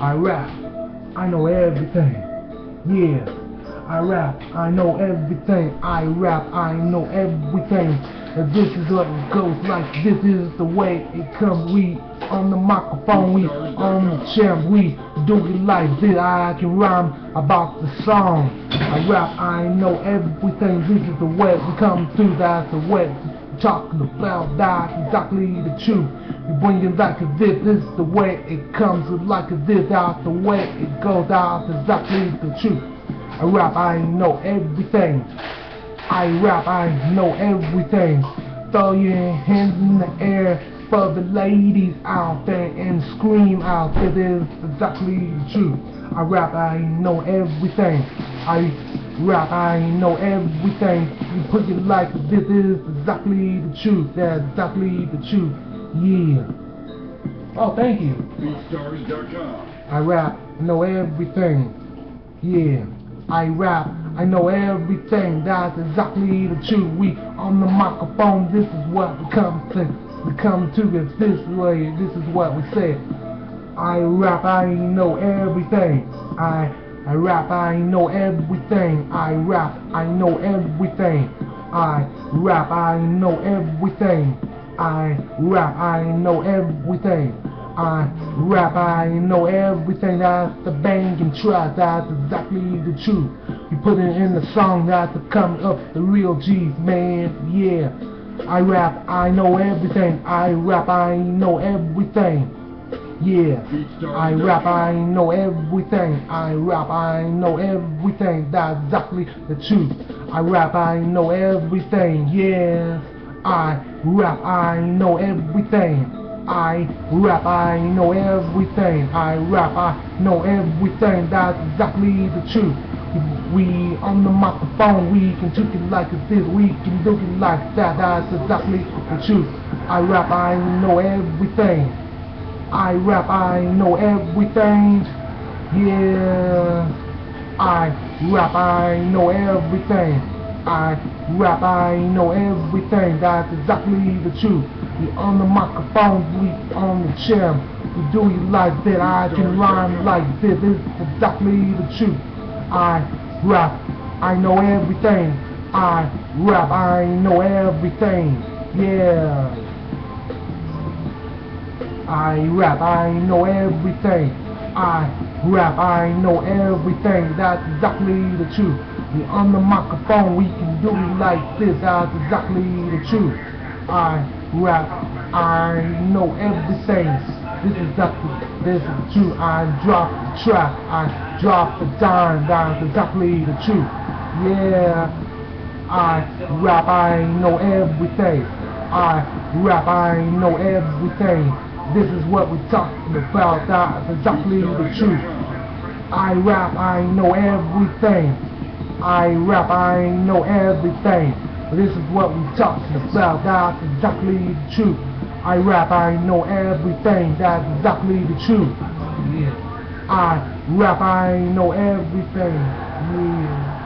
I rap, I know everything. Yeah, I rap, I know everything. I rap, I know everything. And this is what it goes like. This is the way it comes. We on the microphone, we on the chair, we do it like this. I can rhyme about the song. I rap, I know everything. This is the way we come through. That's the way talking about that's exactly the truth. You bring it like this, this is the way it comes like this, out, the way it goes, that's exactly the truth. I rap, I know everything. I rap, I know everything. Throw your hands in the air for the ladies out there and scream out, this is exactly the truth. I rap, I know everything. I rap, I know everything. You put it like this is exactly the truth. That's exactly the truth. Yeah. Oh, thank you. BeatStars.com. I rap, I know everything. Yeah. I rap, I know everything. That's exactly the truth. We on the microphone. This is what we come to. We come to this this way. This is what we say. I rap, I know everything. I I rap, I know everything. I rap, I know everything. I rap, I know everything. I rap, I know everything. I rap, I know everything. That's the banging track. That's exactly the truth. You put it in the song. That's the coming up the real G's, man. Yeah. I rap, I know everything. I rap, I know everything. Yeah, I rap, I know everything. I rap, I know everything. That's exactly the truth. I rap, I know everything. Yes, I rap, I know everything. I rap, I know everything. I rap, I know everything. That's exactly the truth. We on the microphone, we can do it like this, we can do it like that. That's exactly the truth. I rap, I know everything. I rap, I know everything. Yeah. I rap, I know everything. I rap, I know everything. That's exactly the truth. We on the microphone, we on the chair. We do it like that. I can rhyme like this. This is exactly the truth. I rap, I know everything. I rap, I know everything. Yeah. I rap, I know everything. I rap, I know everything. That's exactly the truth. We on the microphone, we can do it like this. That's exactly the truth. I rap, I know everything. This is exactly, this is the truth. I drop the track, I drop the dime. That's exactly the truth. Yeah. I rap, I know everything. I rap, I know everything. This is what we're talking about, that's exactly the truth. I rap, I know everything. I rap, I know everything. This is what we're talking about, that's exactly the truth. I rap, I know everything, that's exactly the truth. Yeah. I rap, I know everything. Yeah.